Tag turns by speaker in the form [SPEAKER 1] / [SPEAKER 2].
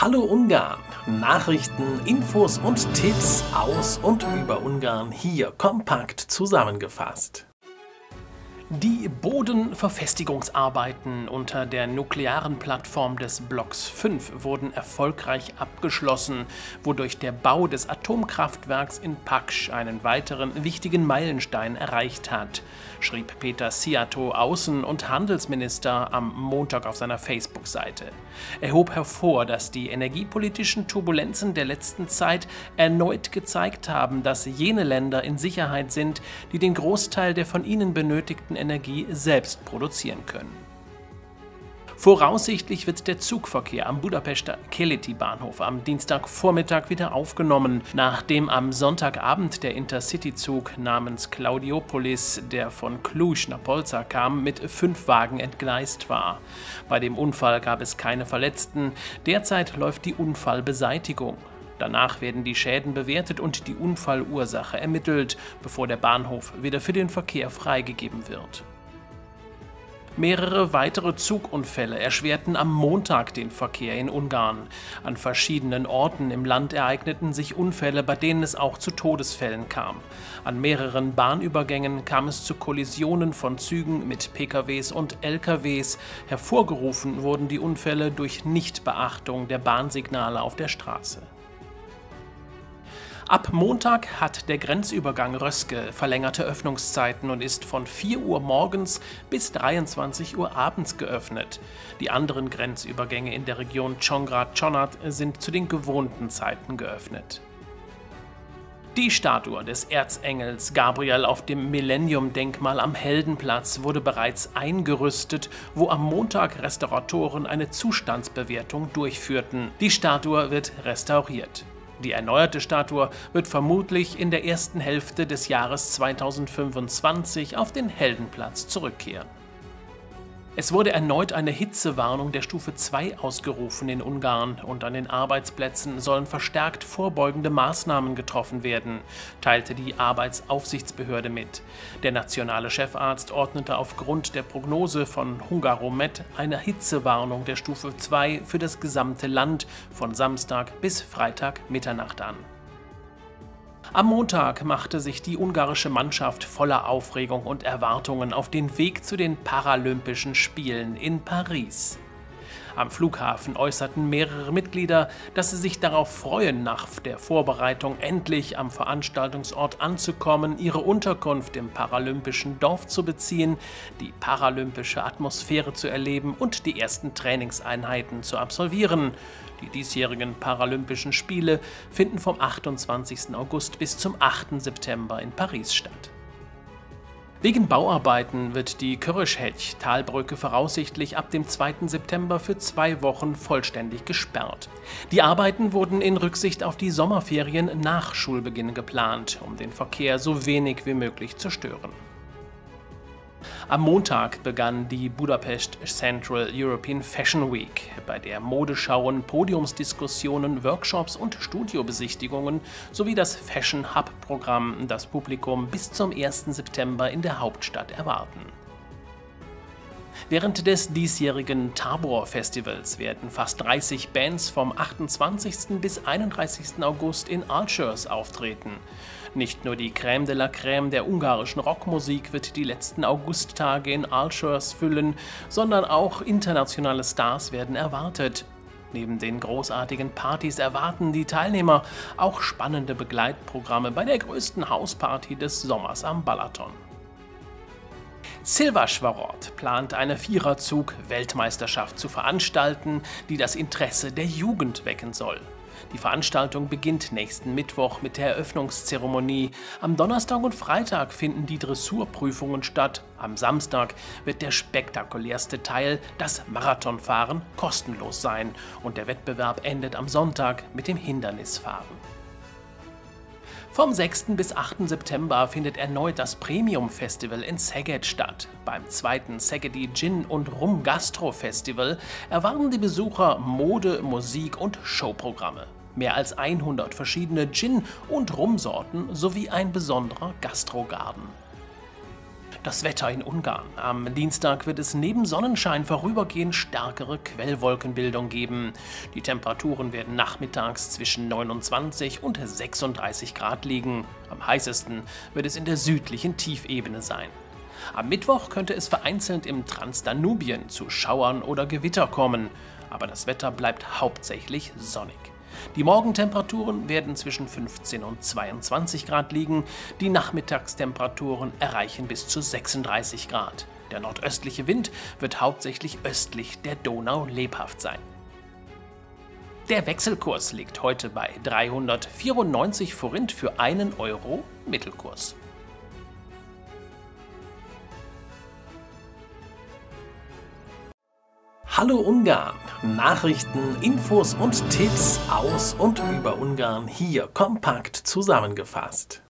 [SPEAKER 1] Hallo Ungarn! Nachrichten, Infos und Tipps aus und über Ungarn hier kompakt zusammengefasst. Die Bodenverfestigungsarbeiten unter der nuklearen Plattform des Blocks 5 wurden erfolgreich abgeschlossen, wodurch der Bau des Atomkraftwerks in Paksch einen weiteren wichtigen Meilenstein erreicht hat, schrieb Peter Siato, Außen- und Handelsminister, am Montag auf seiner Facebook-Seite. Er hob hervor, dass die energiepolitischen Turbulenzen der letzten Zeit erneut gezeigt haben, dass jene Länder in Sicherheit sind, die den Großteil der von ihnen benötigten Energie selbst produzieren können. Voraussichtlich wird der Zugverkehr am Budapester Keleti-Bahnhof am Dienstagvormittag wieder aufgenommen, nachdem am Sonntagabend der Intercity-Zug namens Claudiopolis, der von Cluj nach Polza kam, mit fünf Wagen entgleist war. Bei dem Unfall gab es keine Verletzten. Derzeit läuft die Unfallbeseitigung. Danach werden die Schäden bewertet und die Unfallursache ermittelt, bevor der Bahnhof wieder für den Verkehr freigegeben wird. Mehrere weitere Zugunfälle erschwerten am Montag den Verkehr in Ungarn. An verschiedenen Orten im Land ereigneten sich Unfälle, bei denen es auch zu Todesfällen kam. An mehreren Bahnübergängen kam es zu Kollisionen von Zügen mit PKWs und LKWs. Hervorgerufen wurden die Unfälle durch Nichtbeachtung der Bahnsignale auf der Straße. Ab Montag hat der Grenzübergang Röske verlängerte Öffnungszeiten und ist von 4 Uhr morgens bis 23 Uhr abends geöffnet. Die anderen Grenzübergänge in der Region Chongrad-Chonat sind zu den gewohnten Zeiten geöffnet. Die Statue des Erzengels Gabriel auf dem Millennium-Denkmal am Heldenplatz wurde bereits eingerüstet, wo am Montag Restauratoren eine Zustandsbewertung durchführten. Die Statue wird restauriert. Die erneuerte Statue wird vermutlich in der ersten Hälfte des Jahres 2025 auf den Heldenplatz zurückkehren. Es wurde erneut eine Hitzewarnung der Stufe 2 ausgerufen in Ungarn und an den Arbeitsplätzen sollen verstärkt vorbeugende Maßnahmen getroffen werden, teilte die Arbeitsaufsichtsbehörde mit. Der nationale Chefarzt ordnete aufgrund der Prognose von Hungaromet eine Hitzewarnung der Stufe 2 für das gesamte Land von Samstag bis Freitag Mitternacht an. Am Montag machte sich die ungarische Mannschaft voller Aufregung und Erwartungen auf den Weg zu den Paralympischen Spielen in Paris. Am Flughafen äußerten mehrere Mitglieder, dass sie sich darauf freuen, nach der Vorbereitung endlich am Veranstaltungsort anzukommen, ihre Unterkunft im paralympischen Dorf zu beziehen, die paralympische Atmosphäre zu erleben und die ersten Trainingseinheiten zu absolvieren. Die diesjährigen Paralympischen Spiele finden vom 28. August bis zum 8. September in Paris statt. Wegen Bauarbeiten wird die Köröschhedj-Talbrücke voraussichtlich ab dem 2. September für zwei Wochen vollständig gesperrt. Die Arbeiten wurden in Rücksicht auf die Sommerferien nach Schulbeginn geplant, um den Verkehr so wenig wie möglich zu stören. Am Montag begann die Budapest Central European Fashion Week, bei der Modeschauen, Podiumsdiskussionen, Workshops und Studiobesichtigungen sowie das Fashion Hub Programm das Publikum bis zum 1. September in der Hauptstadt erwarten. Während des diesjährigen Tabor Festivals werden fast 30 Bands vom 28. bis 31. August in Algiers auftreten. Nicht nur die Crème de la Crème der ungarischen Rockmusik wird die letzten Augusttage in Algiers füllen, sondern auch internationale Stars werden erwartet. Neben den großartigen Partys erwarten die Teilnehmer auch spannende Begleitprogramme bei der größten Hausparty des Sommers am Balaton. Silvaschwarot plant eine Viererzug-Weltmeisterschaft zu veranstalten, die das Interesse der Jugend wecken soll. Die Veranstaltung beginnt nächsten Mittwoch mit der Eröffnungszeremonie. Am Donnerstag und Freitag finden die Dressurprüfungen statt. Am Samstag wird der spektakulärste Teil, das Marathonfahren, kostenlos sein. Und der Wettbewerb endet am Sonntag mit dem Hindernisfahren. Vom 6. bis 8. September findet erneut das Premium Festival in Szeged statt. Beim zweiten Szegedi Gin und Rum Gastro Festival erwarten die Besucher Mode, Musik und Showprogramme. Mehr als 100 verschiedene Gin- und Rumsorten sowie ein besonderer Gastrogarden. Das Wetter in Ungarn. Am Dienstag wird es neben Sonnenschein vorübergehend stärkere Quellwolkenbildung geben. Die Temperaturen werden nachmittags zwischen 29 und 36 Grad liegen. Am heißesten wird es in der südlichen Tiefebene sein. Am Mittwoch könnte es vereinzelt im Transdanubien zu Schauern oder Gewitter kommen, aber das Wetter bleibt hauptsächlich sonnig. Die Morgentemperaturen werden zwischen 15 und 22 Grad liegen, die Nachmittagstemperaturen erreichen bis zu 36 Grad. Der nordöstliche Wind wird hauptsächlich östlich der Donau lebhaft sein. Der Wechselkurs liegt heute bei 394 Forint für einen Euro Mittelkurs. Hallo Ungarn! Nachrichten, Infos und Tipps aus und über Ungarn hier kompakt zusammengefasst.